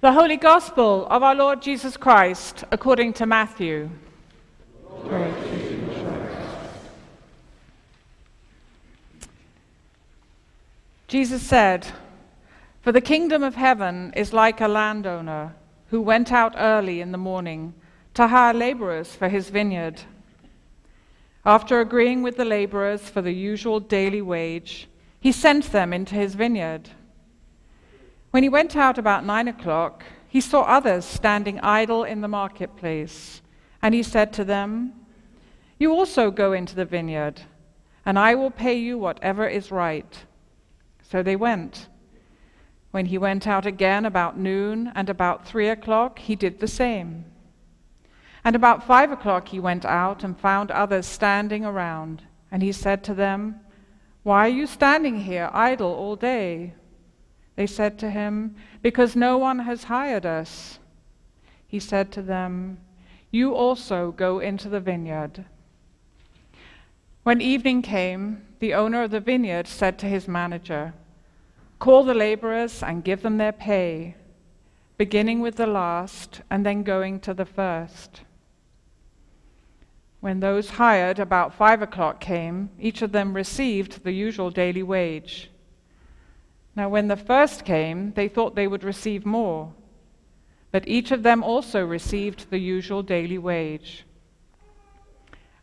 The Holy Gospel of our Lord Jesus Christ according to Matthew. Jesus said, For the kingdom of heaven is like a landowner who went out early in the morning to hire laborers for his vineyard. After agreeing with the laborers for the usual daily wage, he sent them into his vineyard. When he went out about nine o'clock, he saw others standing idle in the marketplace, and he said to them, You also go into the vineyard, and I will pay you whatever is right. So they went. When he went out again about noon and about three o'clock, he did the same. And about five o'clock he went out and found others standing around, and he said to them, Why are you standing here idle all day? They said to him, Because no one has hired us. He said to them, You also go into the vineyard. When evening came, the owner of the vineyard said to his manager, Call the laborers and give them their pay, beginning with the last and then going to the first. When those hired about five o'clock came, each of them received the usual daily wage. Now, when the first came, they thought they would receive more, but each of them also received the usual daily wage.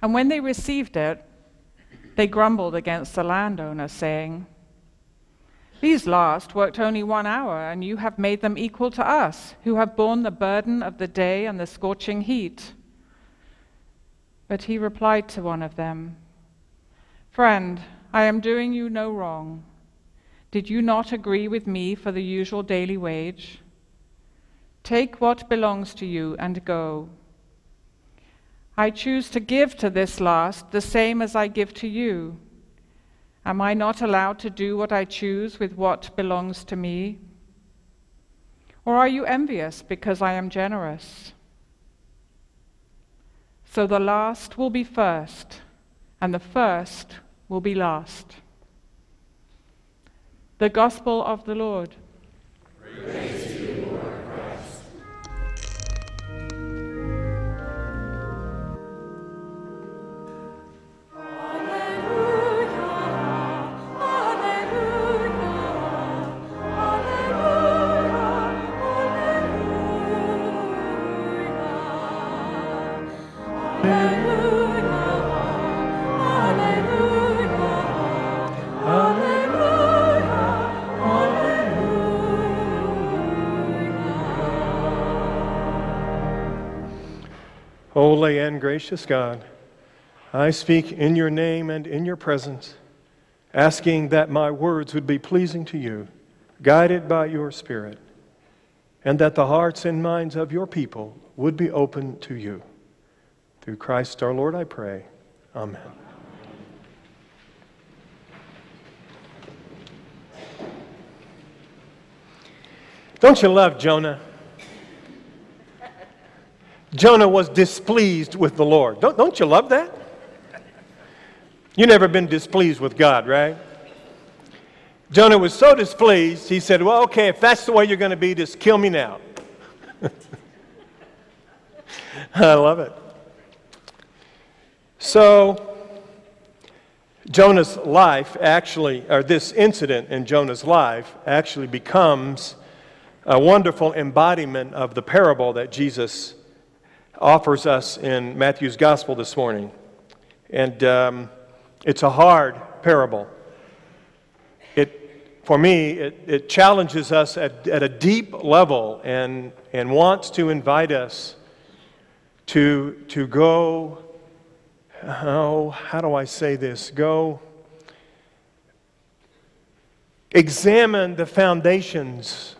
And when they received it, they grumbled against the landowner, saying, These last worked only one hour, and you have made them equal to us, who have borne the burden of the day and the scorching heat. But he replied to one of them, Friend, I am doing you no wrong. Did you not agree with me for the usual daily wage? Take what belongs to you and go. I choose to give to this last the same as I give to you. Am I not allowed to do what I choose with what belongs to me? Or are you envious because I am generous? So the last will be first, and the first will be last. The Gospel of the Lord. Praise Holy and gracious God, I speak in your name and in your presence, asking that my words would be pleasing to you, guided by your Spirit, and that the hearts and minds of your people would be open to you. Through Christ our Lord, I pray. Amen. Don't you love Jonah? Jonah was displeased with the Lord. Don't, don't you love that? You never been displeased with God, right? Jonah was so displeased, he said, Well, okay, if that's the way you're going to be, just kill me now. I love it. So, Jonah's life actually, or this incident in Jonah's life actually becomes a wonderful embodiment of the parable that Jesus offers us in Matthew's gospel this morning. And um, it's a hard parable. It, for me, it, it challenges us at, at a deep level and, and wants to invite us to, to go, oh, how do I say this? Go examine the foundations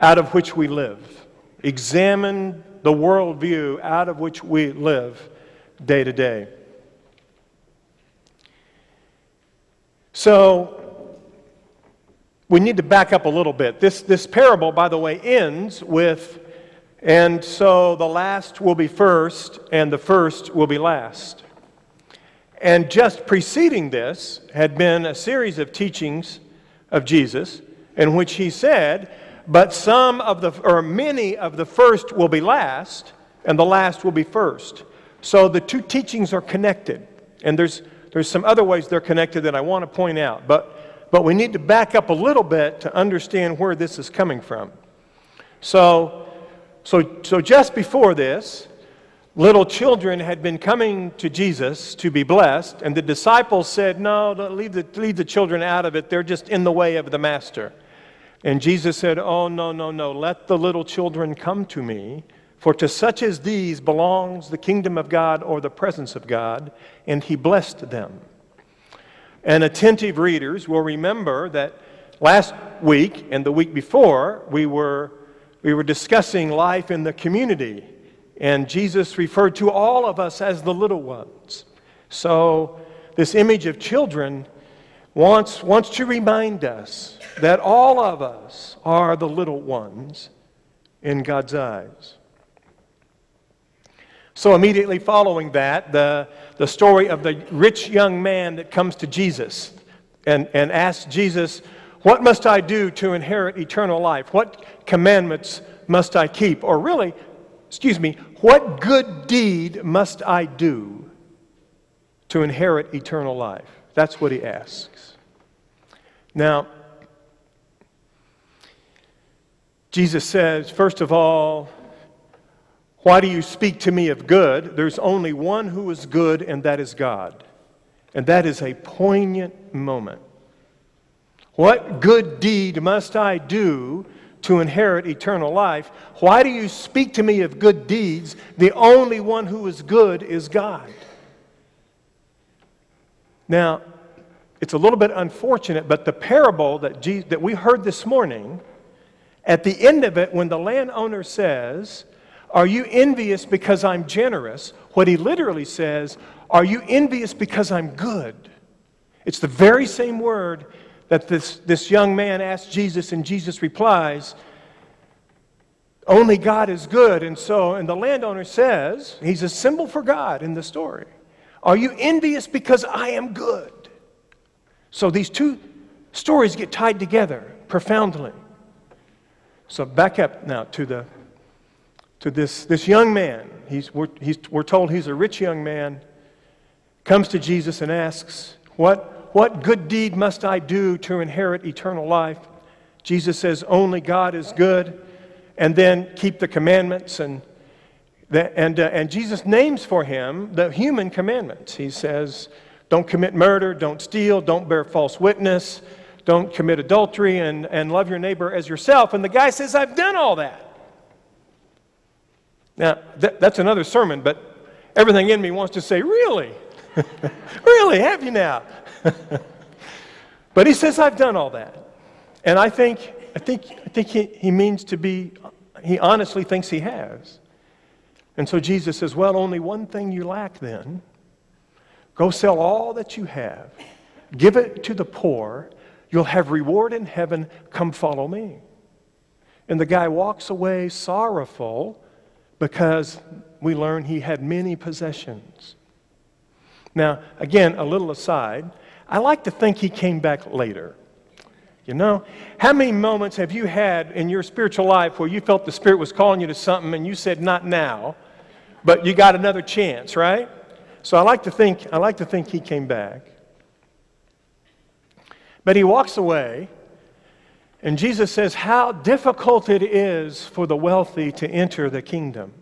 out of which we live. Examine the worldview out of which we live day to day. So, we need to back up a little bit. This, this parable, by the way, ends with, and so the last will be first, and the first will be last. And just preceding this had been a series of teachings of Jesus in which he said, but some of the, or many of the first will be last, and the last will be first. So the two teachings are connected. And there's, there's some other ways they're connected that I want to point out. But, but we need to back up a little bit to understand where this is coming from. So, so, so just before this, little children had been coming to Jesus to be blessed, and the disciples said, No, leave the, leave the children out of it. They're just in the way of the master. And Jesus said, Oh, no, no, no. Let the little children come to me, for to such as these belongs the kingdom of God or the presence of God. And he blessed them. And attentive readers will remember that last week and the week before, we were, we were discussing life in the community. And Jesus referred to all of us as the little ones. So, this image of children wants, wants to remind us that all of us are the little ones in God's eyes. So, immediately following that, the, the story of the rich young man that comes to Jesus and, and asks Jesus, What must I do to inherit eternal life? What commandments must I keep? Or really, excuse me, what good deed must I do to inherit eternal life? That's what he asks. Now, Jesus says, first of all, why do you speak to me of good? There's only one who is good, and that is God. And that is a poignant moment. What good deed must I do to inherit eternal life? Why do you speak to me of good deeds? The only one who is good is God. Now, it's a little bit unfortunate, but the parable that, Jesus, that we heard this morning, at the end of it, when the landowner says, Are you envious because I'm generous? What he literally says, Are you envious because I'm good? It's the very same word that this, this young man asked Jesus, and Jesus replies, Only God is good. And so, and the landowner says, He's a symbol for God in the story. Are you envious because I am good? So these two stories get tied together profoundly. So back up now to, the, to this, this young man. He's, we're, he's, we're told he's a rich young man, comes to Jesus and asks, what, what good deed must I do to inherit eternal life? Jesus says, Only God is good. And then keep the commandments. And, and, uh, and Jesus names for him the human commandments. He says, don't commit murder, don't steal, don't bear false witness, don't commit adultery, and, and love your neighbor as yourself. And the guy says, I've done all that. Now, th- that's another sermon, but everything in me wants to say, Really? really? Have you now? but he says, I've done all that. And I think, I think, I think he, he means to be, he honestly thinks he has. And so Jesus says, Well, only one thing you lack then. Go sell all that you have, give it to the poor. You'll have reward in heaven. Come follow me. And the guy walks away sorrowful because we learn he had many possessions. Now, again, a little aside, I like to think he came back later. You know, how many moments have you had in your spiritual life where you felt the Spirit was calling you to something and you said, not now, but you got another chance, right? So I like to think, I like to think he came back. But he walks away, and Jesus says how difficult it is for the wealthy to enter the kingdom.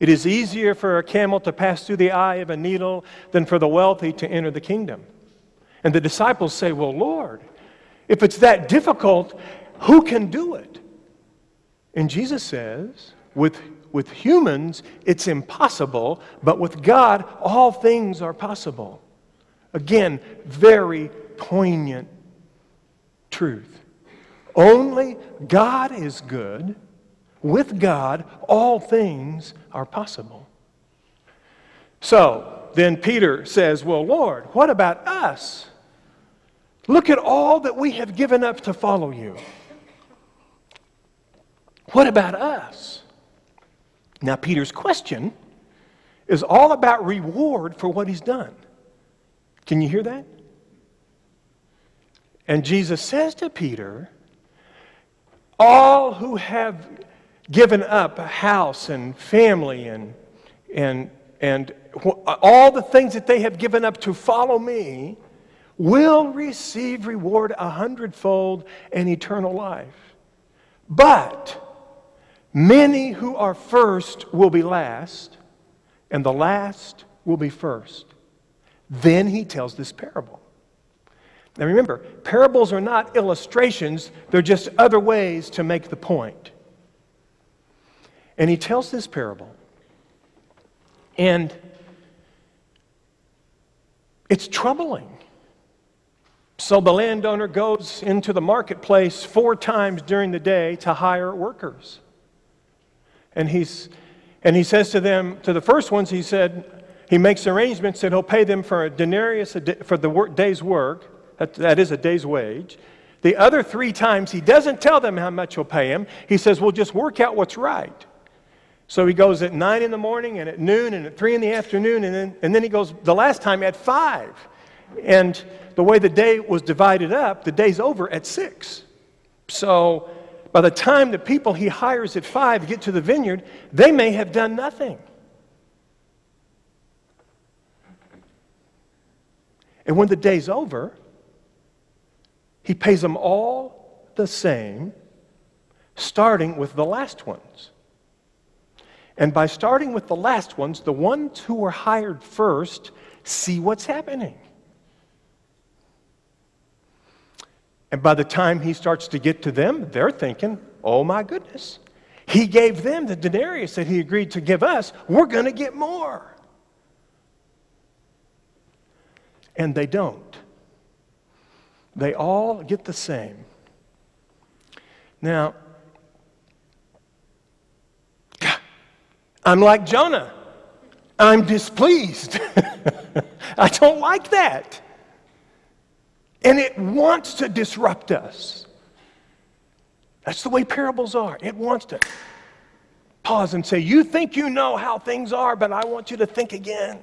It is easier for a camel to pass through the eye of a needle than for the wealthy to enter the kingdom. And the disciples say, Well, Lord, if it's that difficult, who can do it? And Jesus says, with with humans, it's impossible, but with God, all things are possible. Again, very poignant truth. Only God is good. With God, all things are possible. So then Peter says, Well, Lord, what about us? Look at all that we have given up to follow you. What about us? Now, Peter's question is all about reward for what he's done. Can you hear that? And Jesus says to Peter, all who have given up a house and family and, and, and all the things that they have given up to follow me will receive reward a hundredfold and eternal life. But many who are first will be last, and the last will be first. Then he tells this parable. Now remember, parables are not illustrations, they're just other ways to make the point. And he tells this parable. And it's troubling. So the landowner goes into the marketplace four times during the day to hire workers. And, he's, and he says to them, to the first ones, he said, he makes arrangements that he'll pay them for a denarius a day, for the work, day's work. That, that is a day's wage. The other three times, he doesn't tell them how much he'll pay them. He says, We'll just work out what's right. So he goes at 9 in the morning and at noon and at 3 in the afternoon, and then, and then he goes the last time at 5. And the way the day was divided up, the day's over at 6. So by the time the people he hires at 5 get to the vineyard, they may have done nothing. And when the day's over, he pays them all the same, starting with the last ones. And by starting with the last ones, the ones who were hired first see what's happening. And by the time he starts to get to them, they're thinking, oh my goodness, he gave them the denarius that he agreed to give us. We're going to get more. And they don't. They all get the same. Now, I'm like Jonah. I'm displeased. I don't like that. And it wants to disrupt us. That's the way parables are. It wants to pause and say, You think you know how things are, but I want you to think again.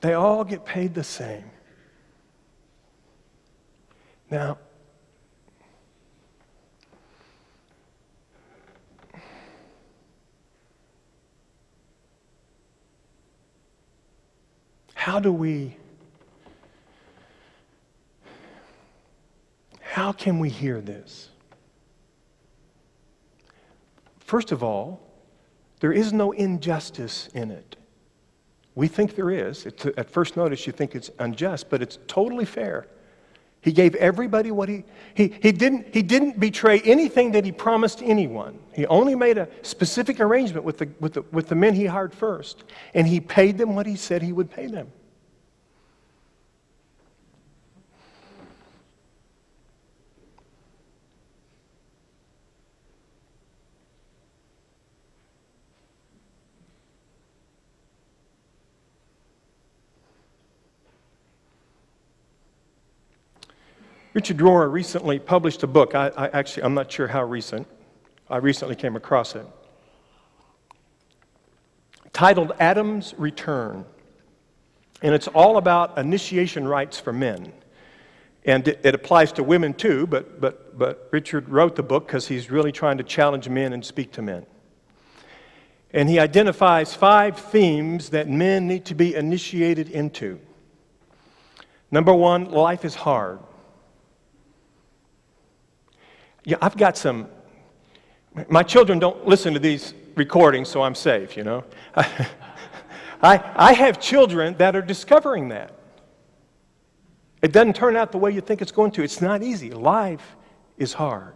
They all get paid the same. Now, how do we how can we hear this first of all there is no injustice in it we think there is it's, at first notice you think it's unjust but it's totally fair he gave everybody what he, he, he, didn't, he didn't betray anything that he promised anyone. He only made a specific arrangement with the, with, the, with the men he hired first, and he paid them what he said he would pay them. Richard Rohr recently published a book. I, I, actually, I'm not sure how recent. I recently came across it. Titled Adam's Return. And it's all about initiation rites for men. And it, it applies to women too, but, but, but Richard wrote the book because he's really trying to challenge men and speak to men. And he identifies five themes that men need to be initiated into. Number one, life is hard yeah, I've got some. My children don't listen to these recordings, so I'm safe, you know. I, I have children that are discovering that. It doesn't turn out the way you think it's going to. It's not easy. Life is hard.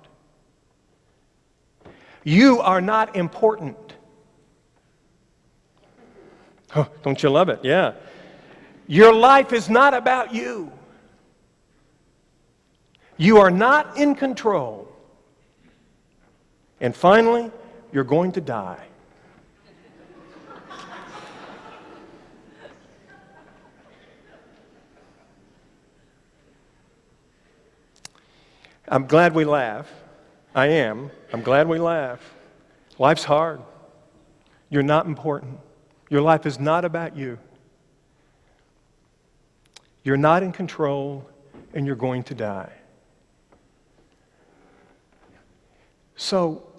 You are not important. Oh, don't you love it? Yeah. Your life is not about you. You are not in control. And finally, you're going to die. I'm glad we laugh. I am. I'm glad we laugh. Life's hard. You're not important. Your life is not about you. You're not in control, and you're going to die. So,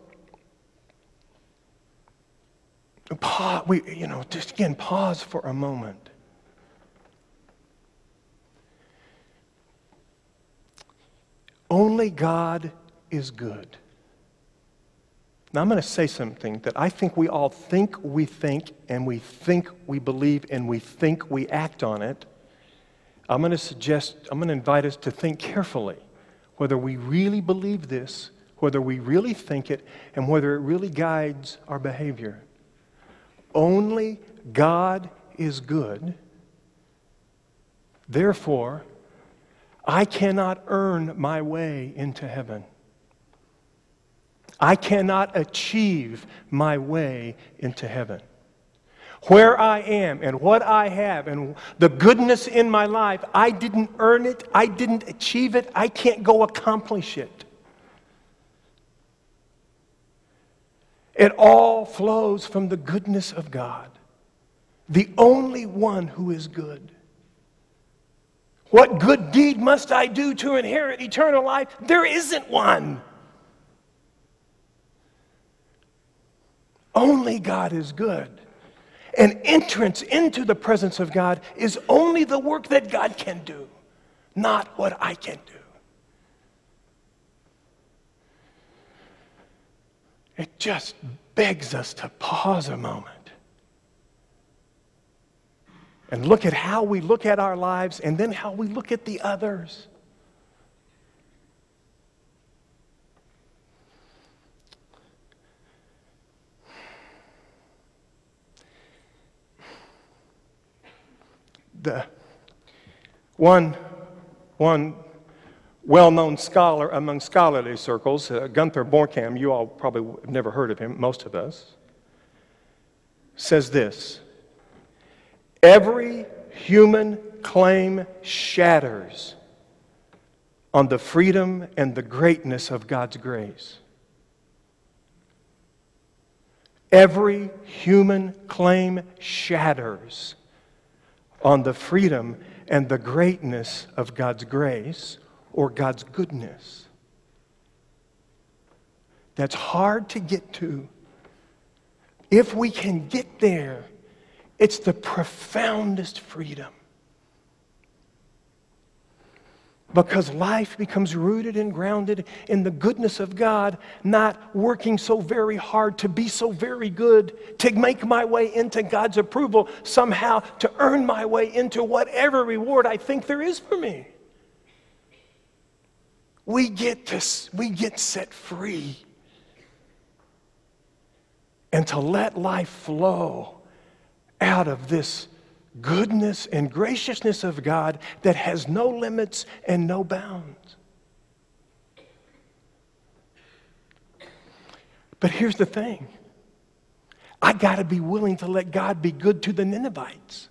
pause, we, you know, just again, pause for a moment. Only God is good. Now, I'm going to say something that I think we all think we think, and we think we believe, and we think we act on it. I'm going to suggest, I'm going to invite us to think carefully whether we really believe this, whether we really think it, and whether it really guides our behavior. Only God is good. Therefore, I cannot earn my way into heaven. I cannot achieve my way into heaven. Where I am and what I have and the goodness in my life, I didn't earn it, I didn't achieve it, I can't go accomplish it. It all flows from the goodness of God, the only one who is good. What good deed must I do to inherit eternal life? There isn't one. Only God is good. And entrance into the presence of God is only the work that God can do, not what I can do. It just begs us to pause a moment and look at how we look at our lives and then how we look at the others. the one, one well-known scholar among scholarly circles, uh, Gunther Bornkamm, you all probably have never heard of him, most of us, says this, every human claim shatters on the freedom and the greatness of God's grace. Every human claim shatters on the freedom and the greatness of God's grace or God's goodness. That's hard to get to. If we can get there, it's the profoundest freedom because life becomes rooted and grounded in the goodness of God, not working so very hard to be so very good, to make my way into God's approval, somehow to earn my way into whatever reward I think there is for me. We get, to, we get set free. And to let life flow out of this goodness and graciousness of God that has no limits and no bounds. But here's the thing I got to be willing to let God be good to the Ninevites.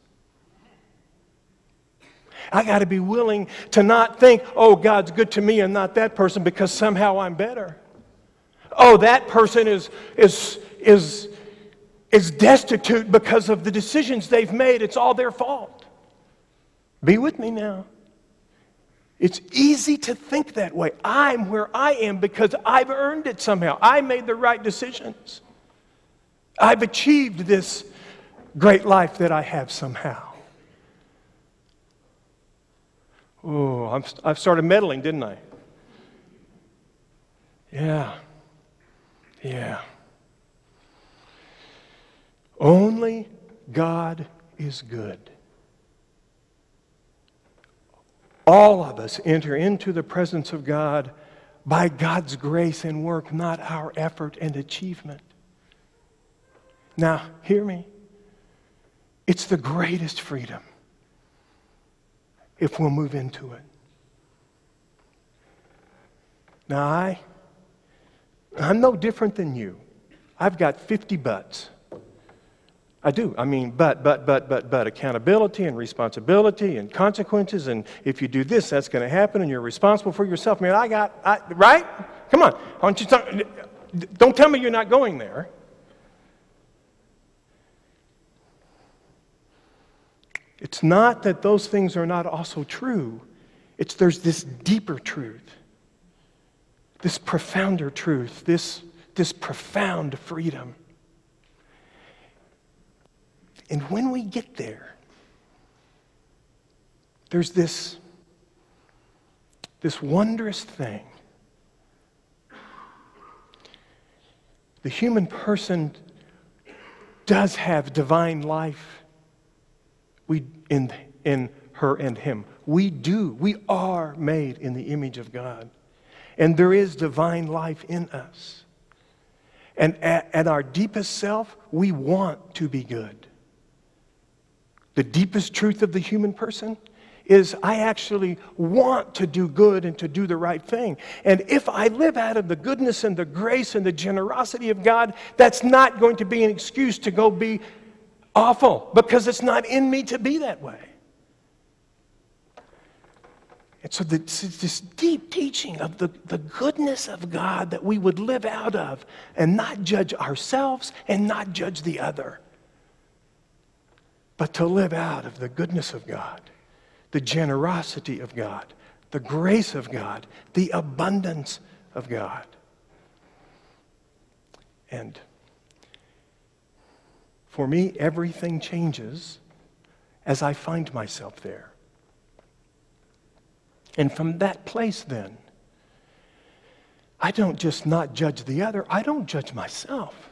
I got to be willing to not think, oh, God's good to me and not that person because somehow I'm better. Oh, that person is, is, is is destitute because of the decisions they've made. It's all their fault. Be with me now. It's easy to think that way. I'm where I am because I've earned it somehow. I made the right decisions. I've achieved this great life that I have somehow. Oh, i have started meddling, didn't I? Yeah. Yeah. Only God is good. All of us enter into the presence of God by God's grace and work, not our effort and achievement. Now, hear me. It's the greatest freedom if we'll move into it. Now, I, I'm no different than you. I've got 50 buts. I do. I mean, but, but, but, but, but, accountability and responsibility and consequences. And if you do this, that's going to happen, and you're responsible for yourself. Man, I got, I, right? Come on. Don't, you don't tell me you're not going there. It's not that those things are not also true, it's there's this deeper truth, this profounder truth, this, this profound freedom. And when we get there, there's this, this wondrous thing. The human person does have divine life we, in, in her and him. We do. We are made in the image of God. And there is divine life in us. And at, at our deepest self, we want to be good. The deepest truth of the human person is I actually want to do good and to do the right thing. And if I live out of the goodness and the grace and the generosity of God, that's not going to be an excuse to go be awful because it's not in me to be that way. And so, this deep teaching of the, the goodness of God that we would live out of and not judge ourselves and not judge the other, but to live out of the goodness of God, the generosity of God, the grace of God, the abundance of God. And for me, everything changes as I find myself there. And from that place, then, I don't just not judge the other, I don't judge myself.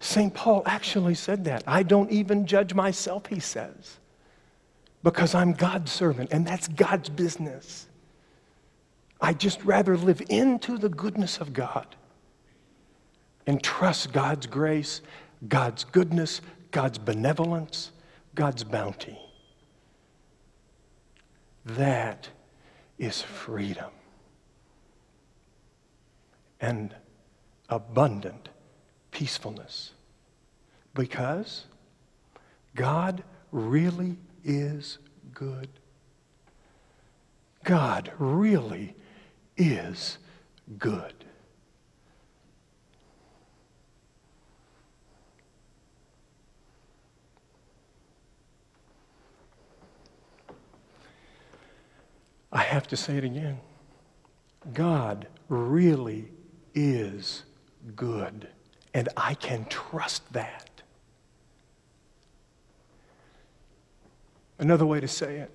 St. Paul actually said that. I don't even judge myself, he says, because I'm God's servant, and that's God's business. I just rather live into the goodness of God and trust God's grace God's goodness, God's benevolence, God's bounty. That is freedom and abundant peacefulness because God really is good. God really is good. I have to say it again. God really is good, and I can trust that. Another way to say it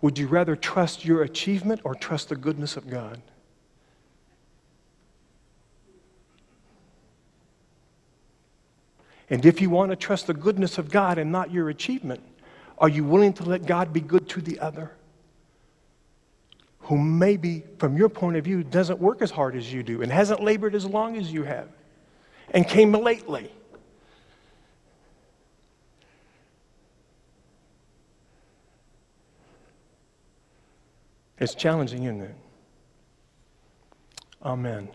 would you rather trust your achievement or trust the goodness of God? And if you want to trust the goodness of God and not your achievement, are you willing to let God be good to the other? Who maybe, from your point of view, doesn't work as hard as you do and hasn't labored as long as you have and came lately. It's challenging, isn't it? Amen.